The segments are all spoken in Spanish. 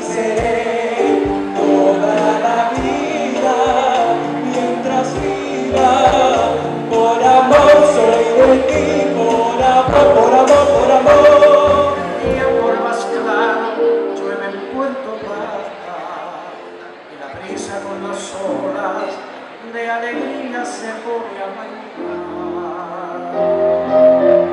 Seré toda la vida mientras viva, por amor soy de ti, por amor, por amor, por amor, mi amor más que la llueve en cuento pata y la prisa con las olas de alegría se voy a manjar.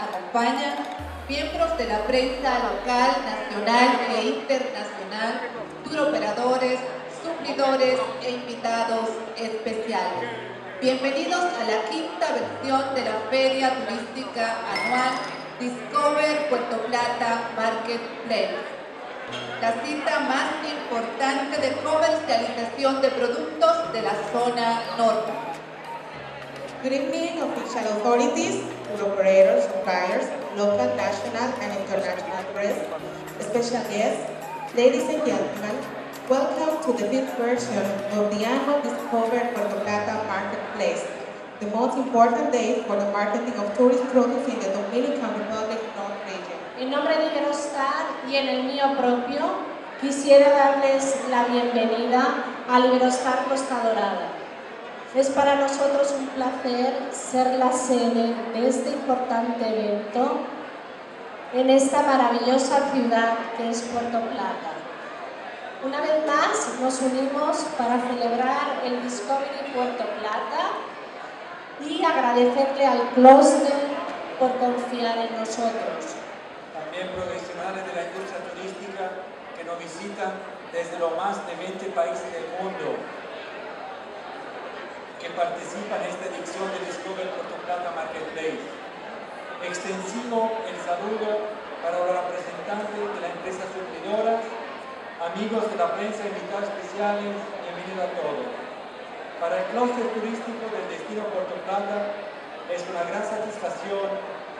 acompañan miembros de la prensa local, nacional e internacional, turoperadores, suplidores e invitados especiales. Bienvenidos a la quinta versión de la Feria Turística Anual Discover Puerto Plata Marketplace. La cita más importante de comercialización de productos de la zona norte. Good evening, official authorities, operators, suppliers, local, national, and international press, special guests, ladies and gentlemen, welcome to the fifth version of the annual Discover Puerto Plata Marketplace, the most important day for the marketing of tourist products in the Dominican Republic North Region. En nombre de Iberostar y en el mío propio, quisiera darles la bienvenida al Iberostar Costa Dorada. Es para nosotros un placer ser la sede de este importante evento en esta maravillosa ciudad que es Puerto Plata. Una vez más nos unimos para celebrar el Discovery Puerto Plata y agradecerle al clúster por confiar en nosotros. También profesionales de la industria turística que nos visitan desde los más de 20 países del mundo que participa en esta edición de Discover Puerto Plata Marketplace. Extensivo el saludo para los representantes de la empresa suplidora, amigos de la prensa, invitados especiales, bienvenido a todos. Para el clúster turístico del destino Puerto Plata es una gran satisfacción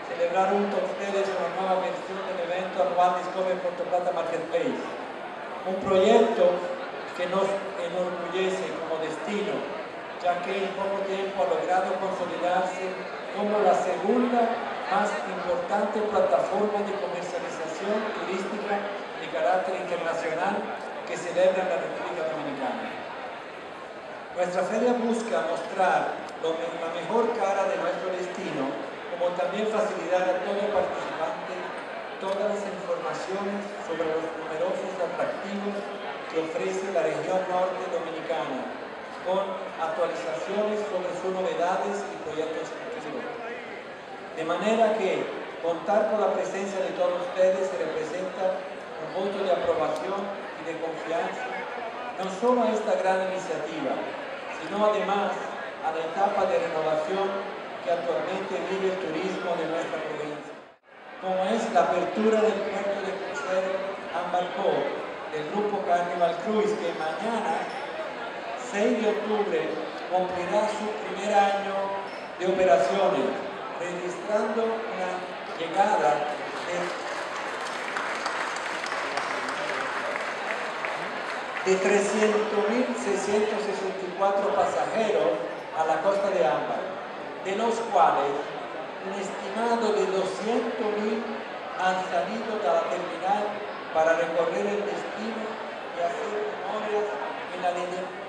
celebrar junto a ustedes una nueva versión del evento anual Discover Puerto Plata Marketplace. Un proyecto que nos enorgullece como destino ya que en poco tiempo ha logrado consolidarse como la segunda más importante plataforma de comercialización turística de carácter internacional que celebra la República Dominicana. Nuestra feria busca mostrar la mejor cara de nuestro destino, como también facilitar a todo participante todas las informaciones sobre los numerosos atractivos que ofrece la región norte dominicana, con actualizaciones sobre sus novedades y proyectos futuros. De manera que contar con la presencia de todos ustedes representa un voto de aprobación y de confianza, no solo a esta gran iniciativa, sino además a la etapa de renovación que actualmente vive el turismo de nuestra provincia, como es la apertura del puerto de crucero Ambarcó del grupo Carnival Cruise, que mañana 6 de octubre cumplirá su primer año de operaciones, registrando una llegada de, de 300.664 pasajeros a la costa de Ámbar, de los cuales un estimado de 200.000 han salido de la terminal para recorrer el destino y hacer memorias en la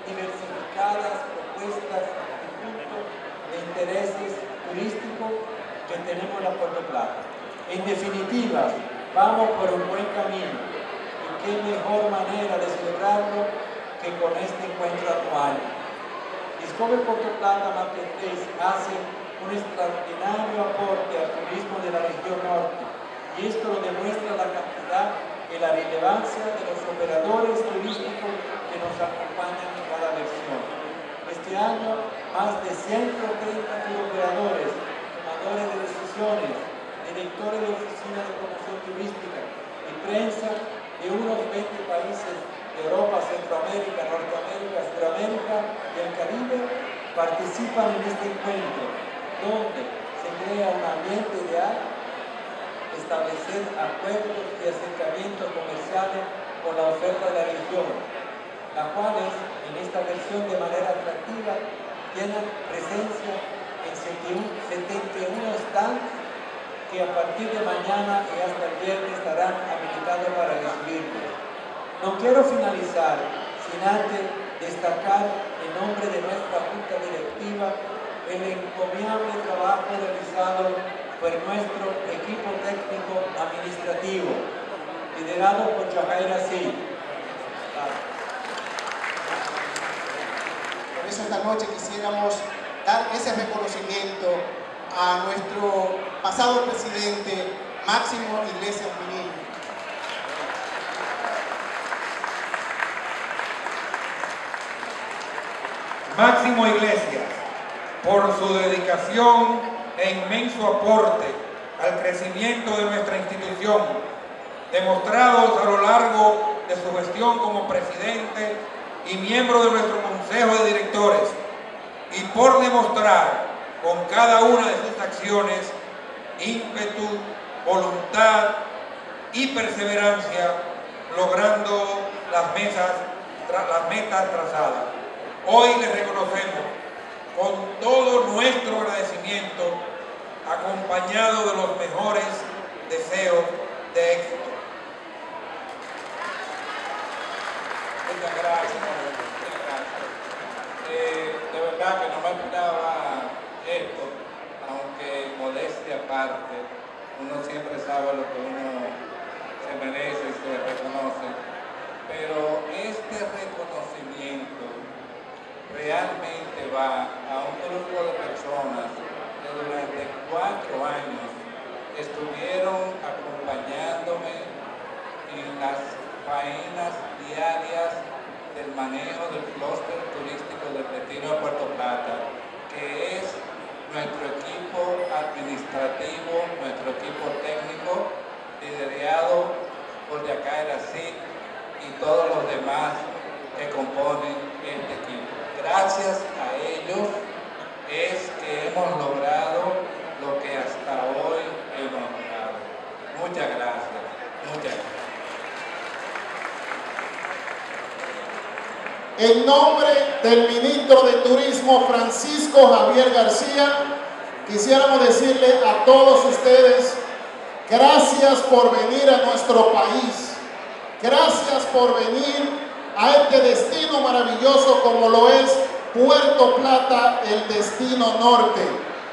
diversificadas propuestas puntos de intereses turísticos que tenemos en la Puerto Plata. En definitiva, vamos por un buen camino y qué mejor manera de celebrarlo que con este encuentro anual. Discover Puerto Plata Marketplace hace un extraordinario aporte al turismo de la región norte y esto lo demuestra la cantidad y la relevancia de los operadores turísticos que nos acompañan. 130 operadores, tomadores de decisiones, directores de oficinas de promoción turística y prensa de unos 20 países de Europa, Centroamérica, Norteamérica, Sudamérica y el Caribe participan en este encuentro, donde se crea un ambiente ideal, establecer acuerdos y acercamientos comerciales con la oferta de la región, la cual es, en esta versión de manera atractiva, tiene presencia en 71 stands que a partir de mañana y hasta el viernes estarán habilitados para recibirlos. No quiero finalizar sin antes destacar en nombre de nuestra Junta Directiva el encomiable trabajo realizado por nuestro equipo técnico administrativo, liderado por Jajaira Sí. Por esta noche quisiéramos dar ese reconocimiento a nuestro pasado presidente Máximo Iglesias Minillo. Máximo Iglesias, por su dedicación e inmenso aporte al crecimiento de nuestra institución, demostrados a lo largo de su gestión como presidente y miembro de nuestro Consejo de Directores, y por demostrar con cada una de sus acciones ímpetu, voluntad y perseverancia, logrando las, mesas, las metas trazadas. Hoy le reconocemos con todo nuestro agradecimiento, acompañado de los mejores deseos de éxito. Muchas gracias, muchas gracias. Eh, de esperaba esto, aunque modestia aparte, uno siempre sabe lo que uno se merece y se reconoce, pero este reconocimiento realmente va a un grupo de personas que durante cuatro años estuvieron acompañándome en las faenas diarias del manejo del clúster turístico del destino de Puerto Plata, que es nuestro equipo administrativo, nuestro equipo técnico, liderado por Yacaira Cid y todos los demás que componen este equipo. Gracias a ellos es que hemos logrado lo que hasta hoy hemos logrado. Muchas gracias. Muchas gracias. En nombre del ministro de Turismo Francisco Javier García, quisiéramos decirle a todos ustedes, gracias por venir a nuestro país, gracias por venir a este destino maravilloso como lo es Puerto Plata, el destino norte,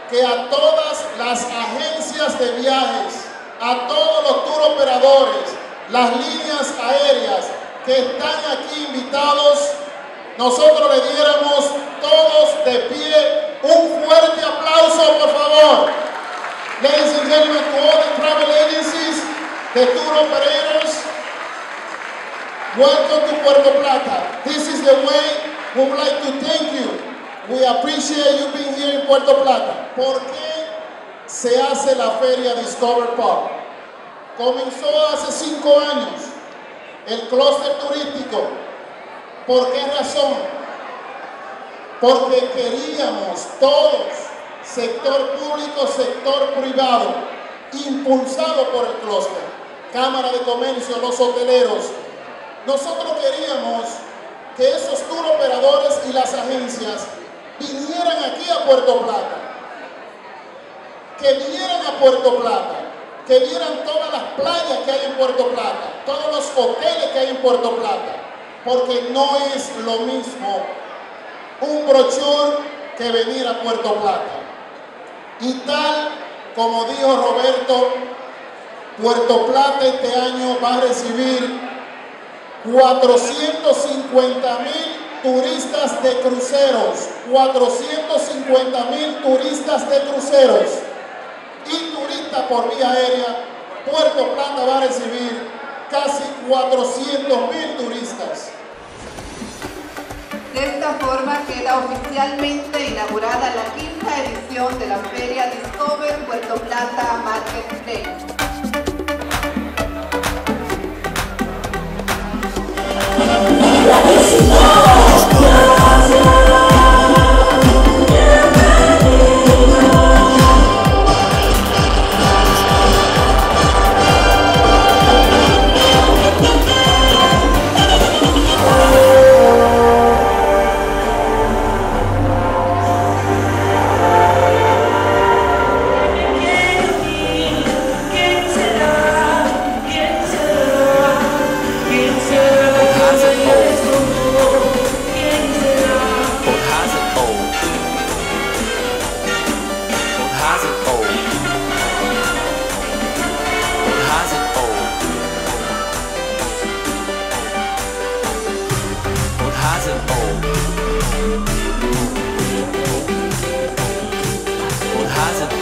que a todas las agencias de viajes, a todos los tour operadores, las líneas aéreas que están aquí invitados, nosotros le diéramos todos de pie un fuerte aplauso, por favor. Ladies and gentlemen, to all the travel agencies, the tour operators, welcome to Puerto Plata. This is the way we would like to thank you. We appreciate you being here in Puerto Plata. ¿Por qué se hace la feria Discover Park? Comenzó hace cinco años el clúster turístico ¿Por qué razón? Porque queríamos todos, sector público, sector privado, impulsado por el clúster, Cámara de Comercio, los hoteleros. Nosotros queríamos que esos tour operadores y las agencias vinieran aquí a Puerto Plata, que vinieran a Puerto Plata, que vieran todas las playas que hay en Puerto Plata, todos los hoteles que hay en Puerto Plata porque no es lo mismo un brochure que venir a Puerto Plata. Y tal como dijo Roberto, Puerto Plata este año va a recibir 450 mil turistas de cruceros, 450 mil turistas de cruceros y turistas por vía aérea, Puerto Plata va a recibir casi 400 mil turistas. De esta forma queda oficialmente inaugurada la quinta edición de la Feria Discover Puerto Plata Marketplace. has